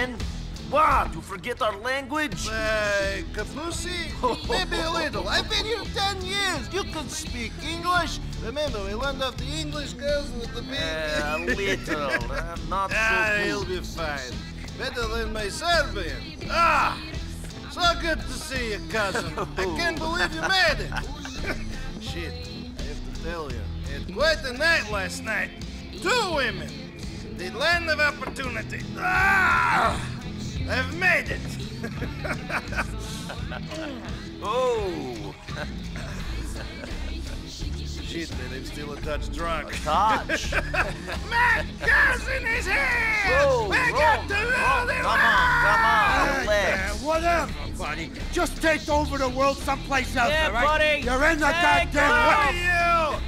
man? What, you forget our language? Uh, Kapusi? Maybe a little. I've been here ten years. You can speak English. Remember, we learned off the English girls with the big... Uh, little, uh, not Ah, so he'll be fine. Better than my Serbian. Ah! So good to see you, cousin. I can't believe you made it. Shit, I have to tell you. I had quite a night last night. Two women. The land of opportunity. Ah! I've made it. Oh, Shit, man, I'm still a touch drunk. touch. My cousin is here! Whoa, we Rome, got to rule Rome, the come on, come on, world! relax. whatever, buddy. Just take over the world someplace else, Yeah, all right? buddy. You're in the Take goddamn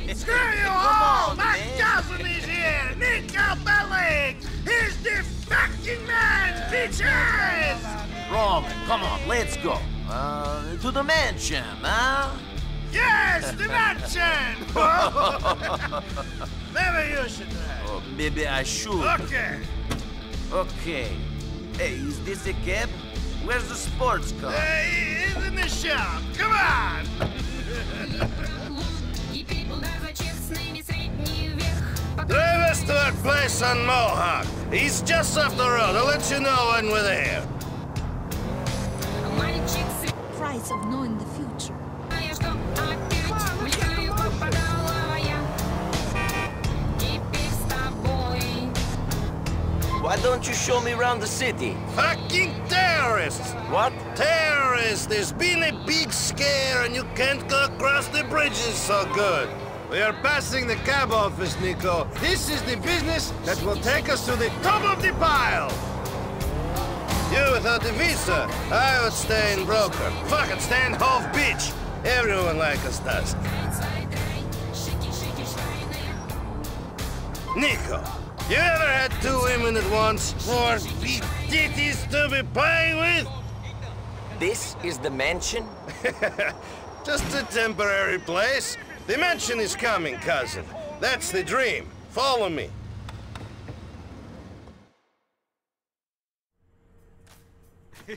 Screw you! Screw you all! on, My man. cousin is here! Nico Bellic! He's the fucking man, bitches! Roman, come on, let's go. Uh, to the mansion, huh? Yes, the mansion! Maybe you should drive. Oh, maybe I should. Okay. Okay. Hey, is this a cab? Where's the sports car? Hey, he's in the shop. Come on! Drive us to that place on Mohawk. He's just off the road. I'll let you know when we're there. Price of knowing the future. Why don't you show me around the city? Fucking terrorists! What? Terrorists! There's been a big scare and you can't go across the bridges so good. We are passing the cab office, Nico. This is the business that will take us to the top of the pile. You without the visa, I would stay in Broker. Fucking stand Hove Beach. Everyone like us does. Nico, you ever had two women at once? Four big titties to be playing with? This is the mansion? Just a temporary place. The mansion is coming, cousin. That's the dream. Follow me.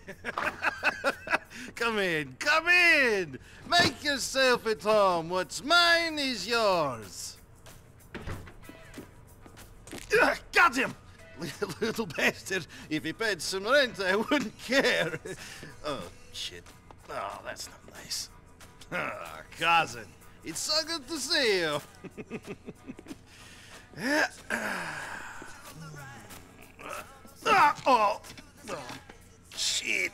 come in, come in. Make yourself at home. What's mine is yours. Ugh, Got him! Little bastard. If he paid some rent, I wouldn't care. Oh, shit. Oh, that's not nice. Ah, cousin, it's so good to see you. Ah, oh, oh, shit.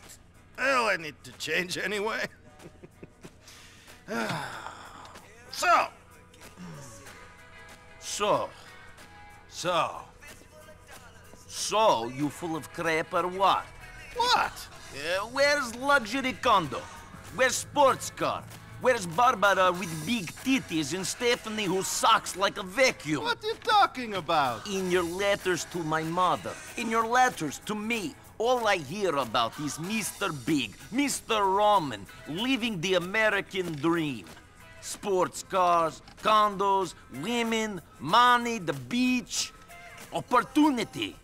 Well, I need to change anyway. so, So, so, so you full of crap or what? what? Uh, where's luxury condo? Where's sports car? Where's Barbara with big titties and Stephanie who sucks like a vacuum? What are you talking about? In your letters to my mother, in your letters to me, all I hear about is Mr. Big, Mr. Roman, living the American dream. Sports cars, condos, women, money, the beach, opportunity.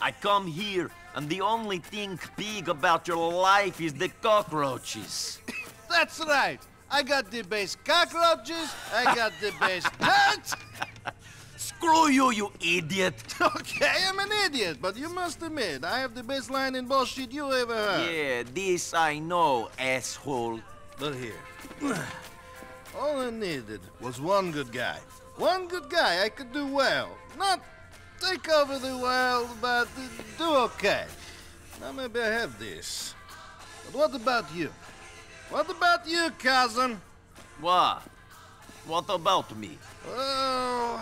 I come here, and the only thing big about your life is the cockroaches. That's right. I got the best cockroaches. I got the best nuts. Screw you, you idiot! Okay, I'm an idiot, but you must admit I have the best line in bullshit you ever heard. Yeah, this I know, asshole. But here, all I needed was one good guy. One good guy I could do well. Not take over the world, but do okay. Now maybe I have this. But what about you? What about you, cousin? What? What about me? Well,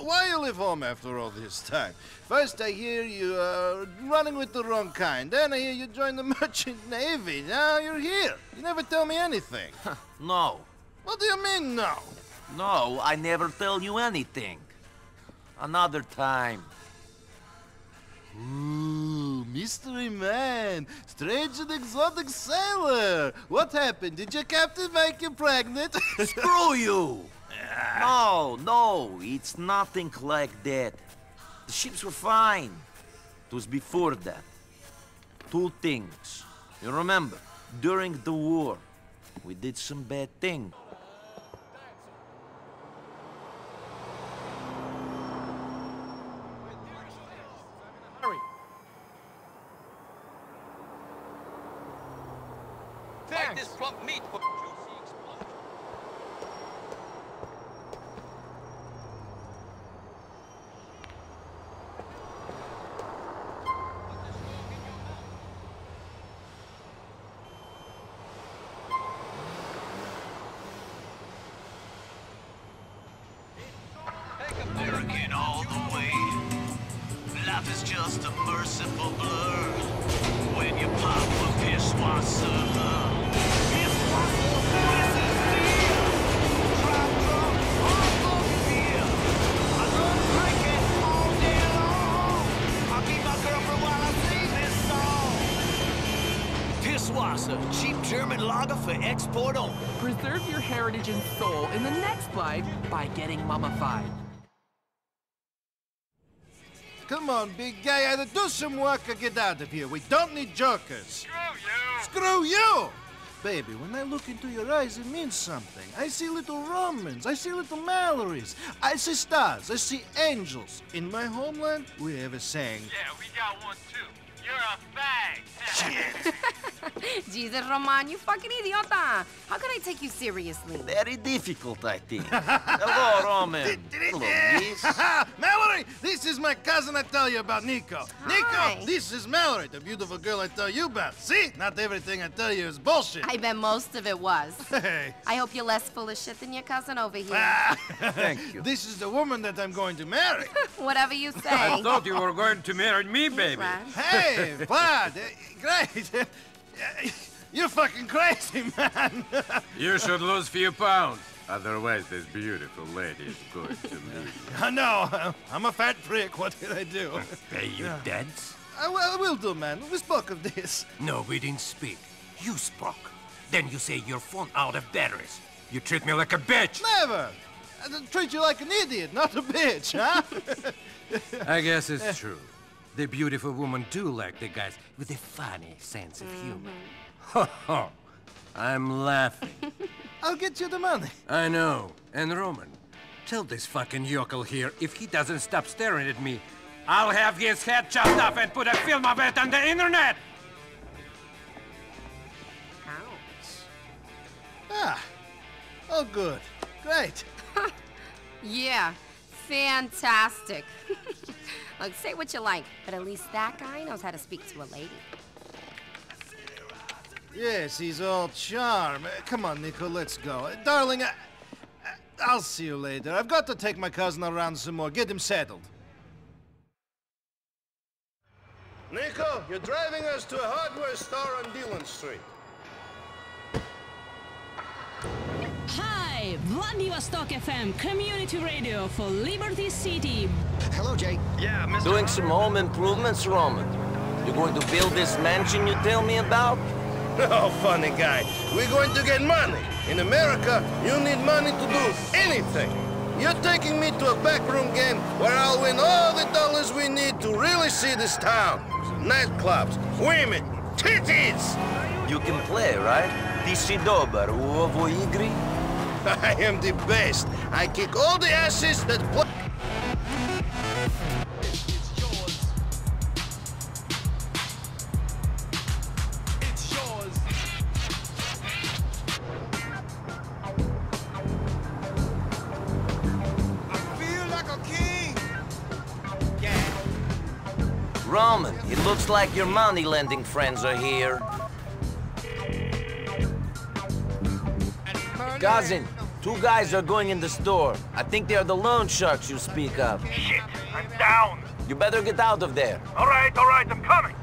why you leave home after all this time? First I hear you are running with the wrong kind. Then I hear you join the merchant navy. Now you're here. You never tell me anything. No. what do you mean, no? No, I never tell you anything. Another time. Ooh, mystery man, strange and exotic sailor. What happened? Did your captain make you pregnant? Screw you! Ah. No, no, it's nothing like that. The ships were fine. It was before that. Two things. You remember, during the war, we did some bad things. Like this plump meat for juicy explosion. American all the way. Life is just a merciful blur. When you pop a Pisswasser. German lager for export only. Preserve your heritage and soul in the next life by getting mummified. Come on, big guy, either do some work or get out of here. We don't need jokers. Screw you! Screw you! Baby, when I look into your eyes, it means something. I see little Romans, I see little Mallorys, I see stars, I see angels. In my homeland, we have a saying. Yeah, we got one too. You're a fag. Jesus, Roman, you fucking idiota. How can I take you seriously? Very difficult, I think. Hello, Roman. Hello, miss. Mallory, this is my cousin I tell you about, Nico. Hi. Nico, this is Mallory, the beautiful girl I tell you about. See? Not everything I tell you is bullshit. I bet most of it was. Hey. I hope you're less full of shit than your cousin over here. Thank you. This is the woman that I'm going to marry. Whatever you say. I thought you were going to marry me, baby. Hey, Vlad, eh, great. You're fucking crazy, man. You should lose a few pounds. Otherwise, this beautiful lady is good to me. I know. I'm a fat prick. What did I do? Pay you debts? I uh, will, I will do, man. We spoke of this. No, we didn't speak. You spoke. Then you say your phone out of batteries. You treat me like a bitch. Never. I don't treat you like an idiot, not a bitch, huh? I guess it's true. The beautiful woman do like the guys with a funny sense of humor. Ho ho! I'm laughing. I'll get you the money. I know. And Roman, tell this fucking yokel here if he doesn't stop staring at me, I'll have his head chopped off and put a film of it on the internet! Ah. Oh, good. Great. Yeah, fantastic. Look, say what you like, but at least that guy knows how to speak to a lady. Yes, he's all charm. Uh, Come on, Nico, let's go. Uh, Darling, I, I- I'll see you later. I've got to take my cousin around some more. Get him settled. Nico, you're driving us to a hardware store on Dillon Street. Hi, Vladivostok FM, community radio for Liberty City. Hello, Jay. Yeah, Mr. Doing some home improvements, Roman. You're going to build this mansion you tell me about? Oh, funny guy. We're going to get money. In America, you need money to do anything. You're taking me to a backroom game where I'll win all the dollars we need to really see this town. Nightclubs, women, titties! You can play, right? Ti si dobar u ovoj igri? I am the best. I kick all the asses that play. Roman, it looks like your money lending friends are here. Cousin, two guys are going in the store. I think they are the loan sharks you speak of. Shit, I'm down. You better get out of there. All right, all right, I'm coming.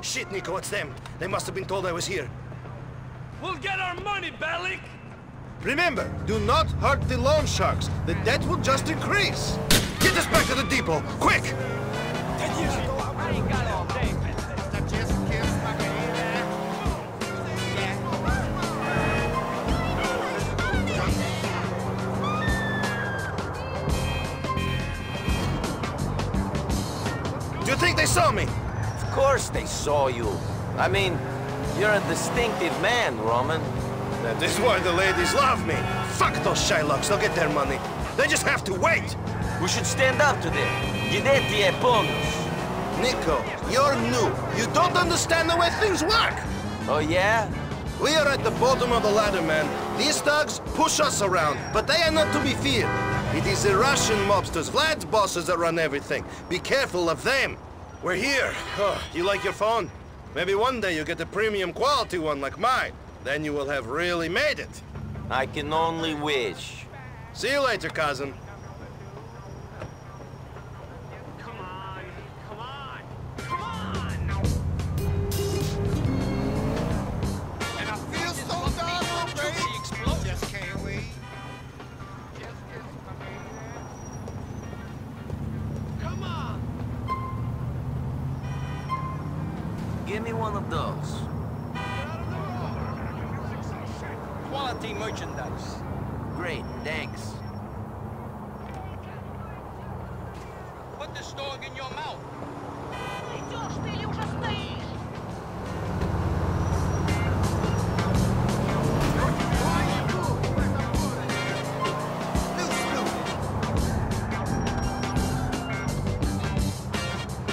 Shit, Nico, it's them. They must have been told I was here. We'll get our money, Bellic! Remember, do not hurt the loan sharks. The debt will just increase. Get us back to the depot, quick! They saw me. Of course they saw you. I mean, you're a distinctive man, Roman. That is why the ladies love me. Fuck those Shylocks, they'll get their money. They just have to wait. We should stand up to them. Gidetti e bonus. Nico, you're new. You don't understand the way things work. Oh, yeah? We are at the bottom of the ladder, man. These thugs push us around, but they are not to be feared. It is the Russian mobsters, Vlad's bosses that run everything. Be careful of them. We're here. Oh, you like your phone? Maybe one day you'll get a premium quality one like mine. Then you will have really made it. I can only wish. See you later, cousin. Those. Quality merchandise. Great, thanks. Put the dog in your mouth.